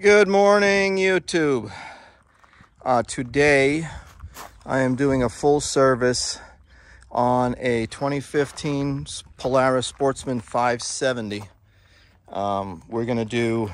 Good morning, YouTube. Uh, today, I am doing a full service on a 2015 Polaris Sportsman 570. Um, we're going to do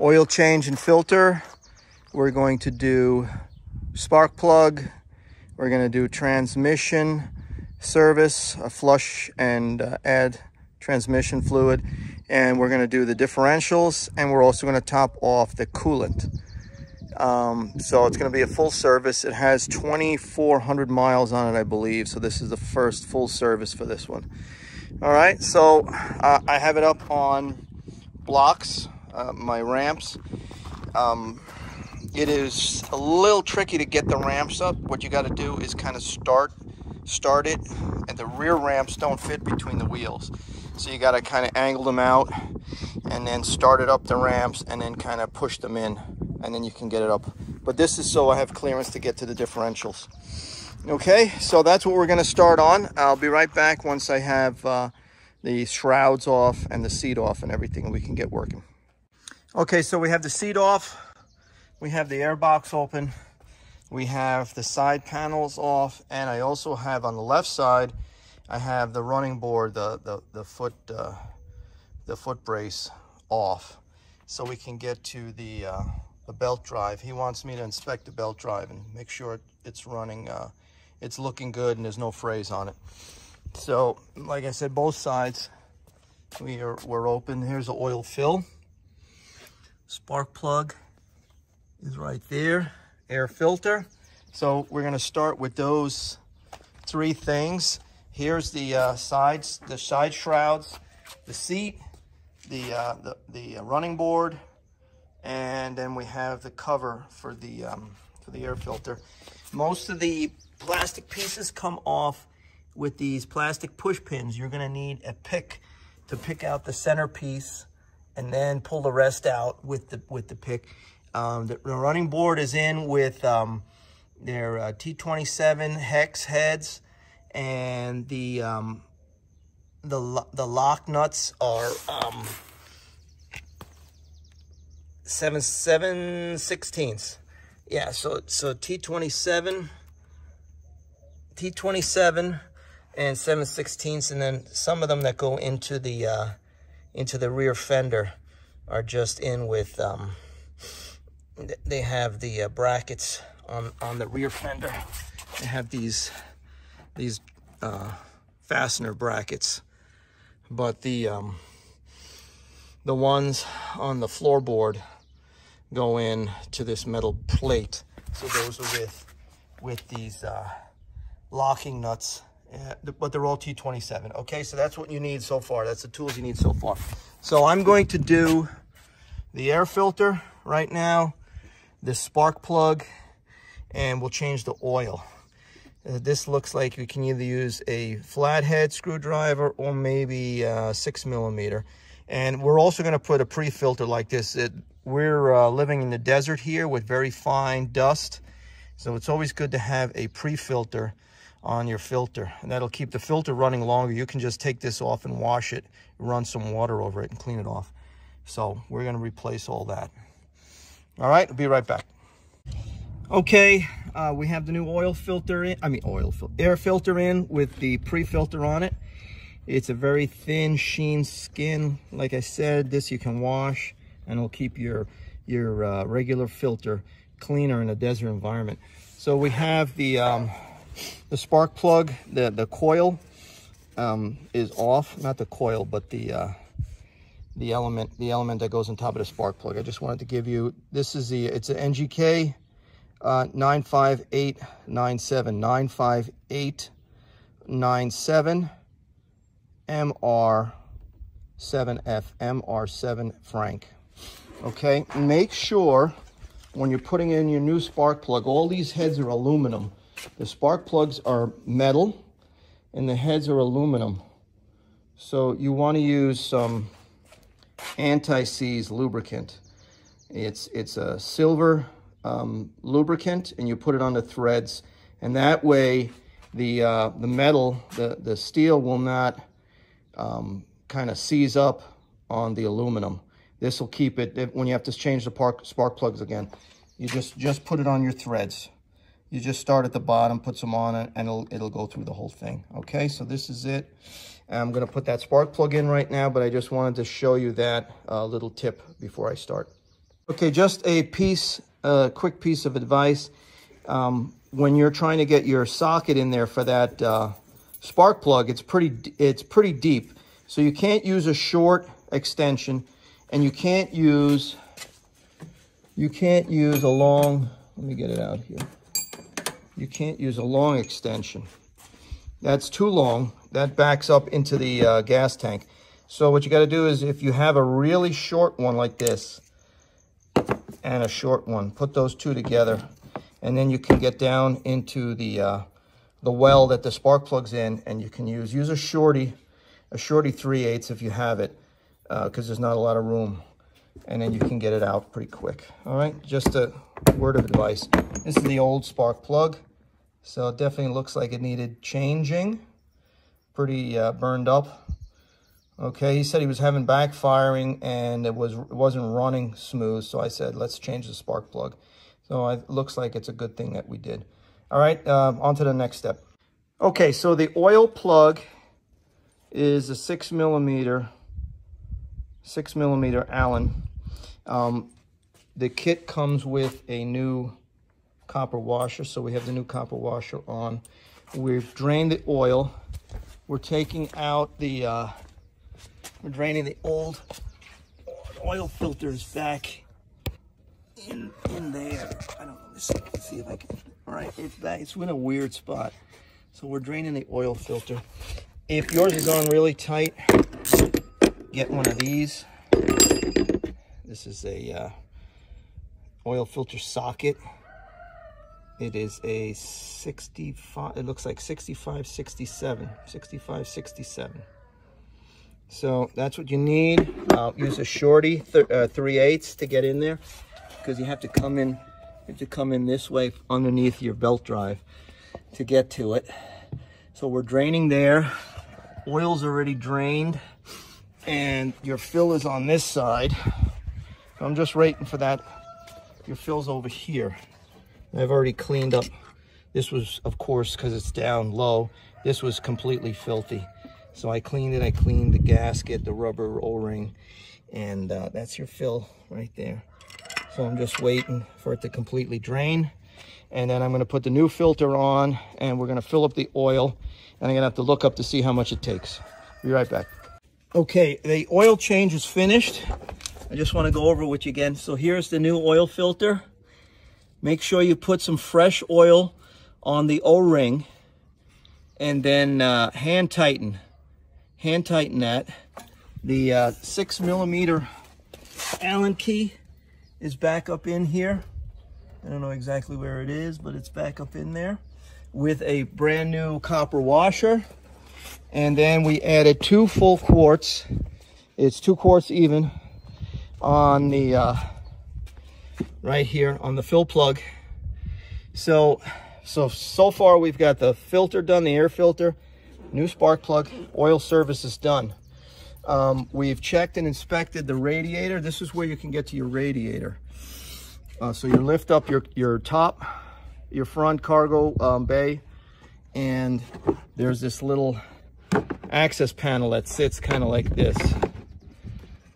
oil change and filter. We're going to do spark plug. We're going to do transmission service, a flush and uh, add transmission fluid and we're going to do the differentials and we're also going to top off the coolant. Um, so it's going to be a full service. It has 2,400 miles on it, I believe. So this is the first full service for this one. All right, so uh, I have it up on blocks, uh, my ramps. Um, it is a little tricky to get the ramps up. What you got to do is kind of start, start it, and the rear ramps don't fit between the wheels. So you got to kind of angle them out and then start it up the ramps and then kind of push them in and then you can get it up. But this is so I have clearance to get to the differentials. Okay, so that's what we're going to start on. I'll be right back once I have uh, the shrouds off and the seat off and everything and we can get working. Okay, so we have the seat off. We have the air box open. We have the side panels off and I also have on the left side I have the running board, the, the, the foot, uh, the foot brace off so we can get to the, uh, the belt drive. He wants me to inspect the belt drive and make sure it's running, uh, it's looking good and there's no frays on it. So, like I said, both sides we are, we're open. Here's the oil fill. Spark plug is right there. Air filter. So we're gonna start with those three things. Here's the uh, sides, the side shrouds, the seat, the, uh, the, the running board, and then we have the cover for the, um, for the air filter. Most of the plastic pieces come off with these plastic push pins. You're gonna need a pick to pick out the center piece and then pull the rest out with the, with the pick. Um, the, the, running board is in with um, their uh, T27 hex heads and the um, the the lock nuts are um, seven seven sixteenths. Yeah, so so T twenty seven, T twenty seven, and seven sixteenths, and then some of them that go into the uh, into the rear fender are just in with. Um, they have the uh, brackets on on the rear fender. They have these these uh, fastener brackets, but the um, the ones on the floorboard go in to this metal plate. So those are with with these uh, locking nuts, uh, but they're all T27. Okay, so that's what you need so far. That's the tools you need so far. So I'm going to do the air filter right now, the spark plug, and we'll change the oil. Uh, this looks like you can either use a flathead screwdriver or maybe a six millimeter. And we're also going to put a pre-filter like this. It, we're uh, living in the desert here with very fine dust. So it's always good to have a pre-filter on your filter. And that'll keep the filter running longer. You can just take this off and wash it, run some water over it and clean it off. So we're going to replace all that. All right, I'll be right back. Okay, uh, we have the new oil filter in, I mean oil, fil air filter in with the pre-filter on it. It's a very thin sheen skin. Like I said, this you can wash and it'll keep your, your uh, regular filter cleaner in a desert environment. So we have the, um, the spark plug, the, the coil um, is off, not the coil, but the, uh, the element, the element that goes on top of the spark plug. I just wanted to give you, this is the, it's an NGK uh, 95897 95897 MR7F MR7 Frank. Okay make sure when you're putting in your new spark plug all these heads are aluminum. The spark plugs are metal and the heads are aluminum. So you want to use some anti-seize lubricant. It's it's a silver um, lubricant and you put it on the threads. And that way the, uh, the metal, the, the steel will not um, kind of seize up on the aluminum. This will keep it, when you have to change the park, spark plugs again, you just, just put it on your threads. You just start at the bottom, put some on it, and it'll, it'll go through the whole thing. Okay, so this is it. I'm gonna put that spark plug in right now, but I just wanted to show you that uh, little tip before I start. Okay, just a piece, a quick piece of advice. Um, when you're trying to get your socket in there for that uh, spark plug, it's pretty, it's pretty deep. So you can't use a short extension and you can't use, you can't use a long, let me get it out here. You can't use a long extension. That's too long. That backs up into the uh, gas tank. So what you got to do is if you have a really short one like this and a short one, put those two together and then you can get down into the uh, the well that the spark plugs in and you can use use a shorty a shorty 3 eighths if you have it because uh, there's not a lot of room and then you can get it out pretty quick. All right just a word of advice. This is the old spark plug so it definitely looks like it needed changing. Pretty uh, burned up okay he said he was having backfiring and it was it wasn't running smooth so I said let's change the spark plug so it looks like it's a good thing that we did. All right, uh, on to the next step. Okay, so the oil plug is a six millimeter, six millimeter Allen. Um, the kit comes with a new copper washer, so we have the new copper washer on. We've drained the oil. We're taking out the, uh, we're draining the old oil filters back in in there. I don't know. Let's see, if I can. All right, it's back. It's in a weird spot. So we're draining the oil filter. If yours is on really tight, get one of these. This is a uh, oil filter socket. It is a 65, it looks like 65, 67, 65, 67. So that's what you need. I'll use a shorty, th uh, 3 eighths to get in there because you have to come in, you have to come in this way underneath your belt drive to get to it. So we're draining there. Oil's already drained and your fill is on this side. I'm just waiting for that. Your fill's over here. I've already cleaned up. This was, of course, because it's down low, this was completely filthy. So I cleaned it. I cleaned the gasket, the rubber O-ring, and uh, that's your fill right there. So I'm just waiting for it to completely drain. And then I'm gonna put the new filter on and we're gonna fill up the oil and I'm gonna have to look up to see how much it takes. Be right back. Okay, the oil change is finished. I just wanna go over with you again. So here's the new oil filter. Make sure you put some fresh oil on the O-ring and then uh, hand tighten. Hand tighten that. The uh, six millimeter Allen key is back up in here. I don't know exactly where it is, but it's back up in there with a brand new copper washer. And then we added two full quarts. It's two quarts even on the, uh, right here on the fill plug. So, so, so far we've got the filter done, the air filter, new spark plug, oil service is done. Um, we've checked and inspected the radiator. This is where you can get to your radiator. Uh, so you lift up your, your top, your front cargo um, bay, and there's this little access panel that sits kind of like this.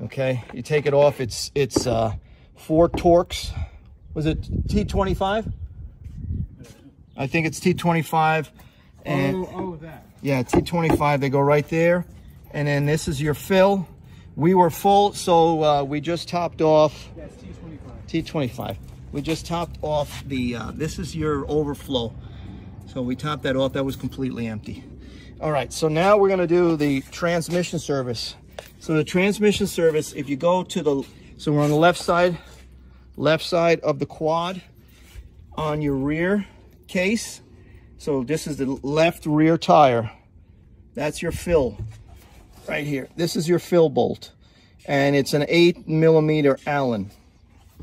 Okay, you take it off, it's, it's uh, four Torx. Was it T25? I think it's T25. And, oh, oh, that. Yeah, T25, they go right there. And then this is your fill. We were full, so uh, we just topped off. Yes, T25. T25. We just topped off the, uh, this is your overflow. So we topped that off, that was completely empty. All right, so now we're gonna do the transmission service. So the transmission service, if you go to the, so we're on the left side, left side of the quad on your rear case. So this is the left rear tire. That's your fill right here. This is your fill bolt and it's an eight millimeter Allen.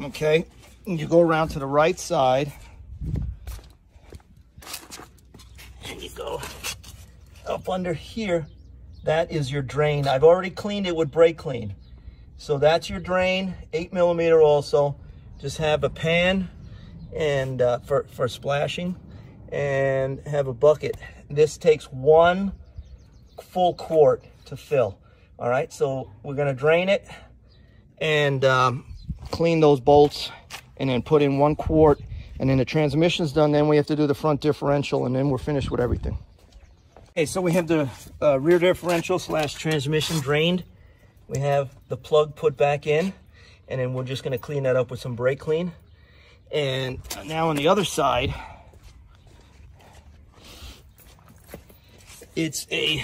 Okay, and you go around to the right side and you go up under here. That is your drain. I've already cleaned it with brake clean. So that's your drain, eight millimeter also. Just have a pan and uh, for, for splashing and have a bucket. This takes one full quart to fill. All right, so we're gonna drain it and um, clean those bolts and then put in one quart and then the transmission's done. Then we have to do the front differential and then we're finished with everything. Okay, so we have the uh, rear differential slash transmission drained. We have the plug put back in and then we're just gonna clean that up with some brake clean. And now on the other side, it's a,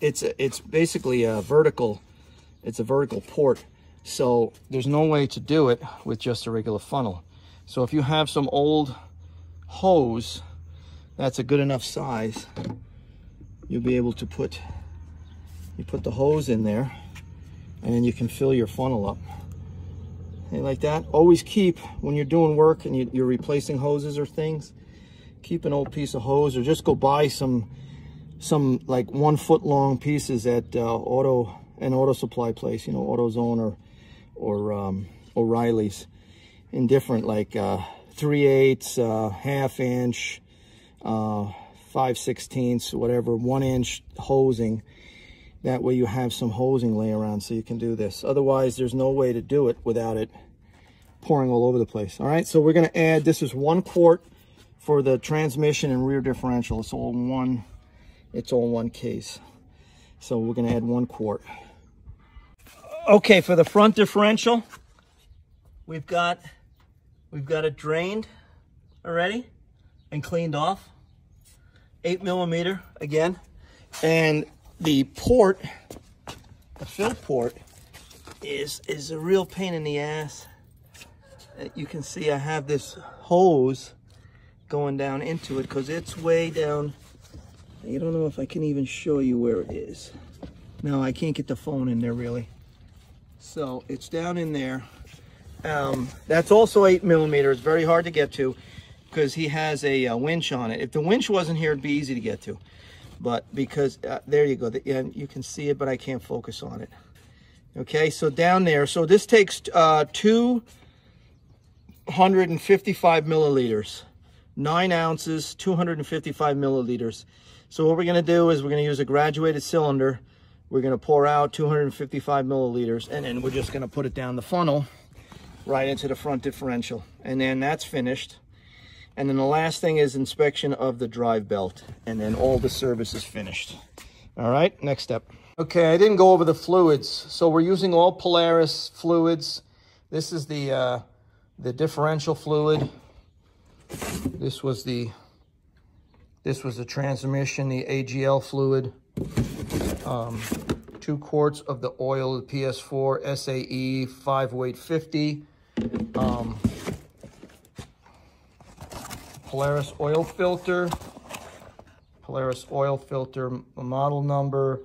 it's a, it's basically a vertical, it's a vertical port. So there's no way to do it with just a regular funnel. So if you have some old hose, that's a good enough size. You'll be able to put, you put the hose in there and then you can fill your funnel up. Like that, always keep, when you're doing work and you, are replacing hoses or things, keep an old piece of hose or just go buy some, some like one foot long pieces at uh, auto, an auto supply place, you know, AutoZone or, or um, O'Reilly's in different like uh, 3 eighths, uh, half inch, uh, 5 sixteenths, whatever, one inch hosing that way you have some hosing lay around so you can do this. Otherwise, there's no way to do it without it pouring all over the place. All right, so we're gonna add, this is one quart for the transmission and rear differential. It's all one, it's all one case. So we're gonna add one quart. Okay, for the front differential, we've got, we've got it drained already and cleaned off. Eight millimeter again. And the port, the fill port, is, is a real pain in the ass. You can see I have this hose going down into it because it's way down. You don't know if I can even show you where it is. No, I can't get the phone in there really. So it's down in there. Um, that's also eight millimeters, very hard to get to because he has a, a winch on it. If the winch wasn't here, it'd be easy to get to but because uh, there you go and you can see it but I can't focus on it okay so down there so this takes uh, 255 milliliters nine ounces 255 milliliters so what we're going to do is we're going to use a graduated cylinder we're going to pour out 255 milliliters and then we're just going to put it down the funnel right into the front differential and then that's finished and then the last thing is inspection of the drive belt. And then all the service is finished. All right, next step. Okay, I didn't go over the fluids. So we're using all Polaris fluids. This is the, uh, the differential fluid. This was the, this was the transmission, the AGL fluid. Um, two quarts of the oil, the PS4 SAE 50850. Um, Polaris oil filter. Polaris oil filter model number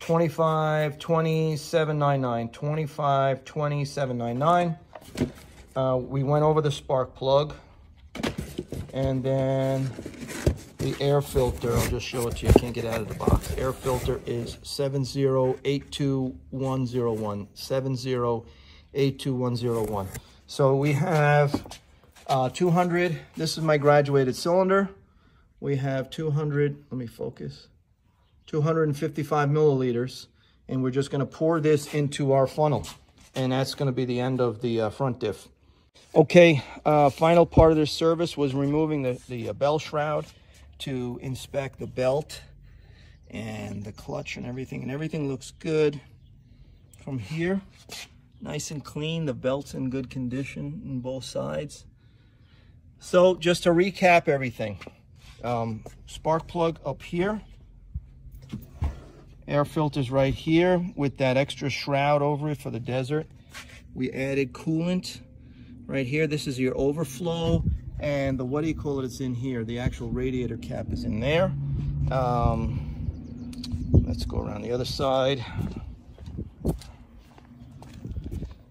252799. 252799. Uh, we went over the spark plug. And then the air filter, I'll just show it to you. I can't get out of the box. Air filter is 7082101. 7082101. So we have uh, 200, this is my graduated cylinder. We have 200, let me focus, 255 milliliters. And we're just gonna pour this into our funnel. And that's gonna be the end of the uh, front diff. Okay, uh, final part of this service was removing the, the uh, bell shroud to inspect the belt and the clutch and everything. And everything looks good from here. Nice and clean. The belt's in good condition on both sides. So just to recap everything, um, spark plug up here, air filters right here with that extra shroud over it for the desert. We added coolant right here. This is your overflow and the, what do you call it, it's in here. The actual radiator cap is in there. Um, let's go around the other side.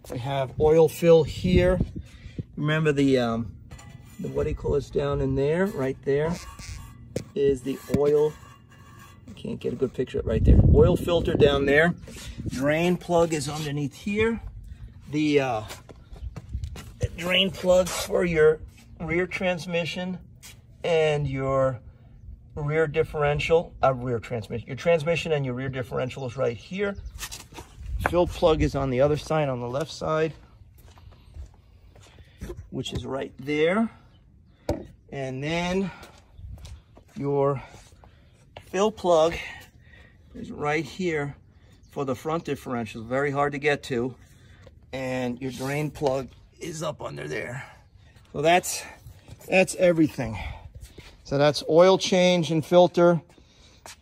We have oil fill here. Remember the um, the what do you call it down in there, right there, is the oil Can't get a good picture right there. Oil filter down there. Drain plug is underneath here. The uh, drain plugs for your rear transmission and your rear differential, uh, rear transmission, your transmission and your rear differential is right here. Fill plug is on the other side, on the left side, which is right there. And then your fill plug is right here for the front differential. Very hard to get to. And your drain plug is up under there. So that's that's everything. So that's oil change and filter,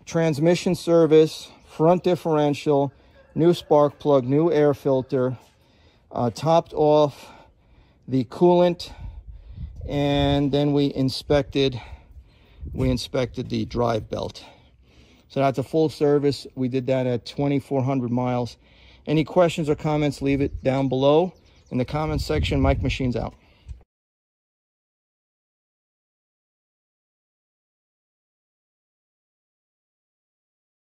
transmission service, front differential, new spark plug, new air filter, uh, topped off the coolant, and then we inspected we inspected the drive belt. So that's a full service. We did that at 2,400 miles. Any questions or comments, leave it down below in the comments section. Mike Machines out.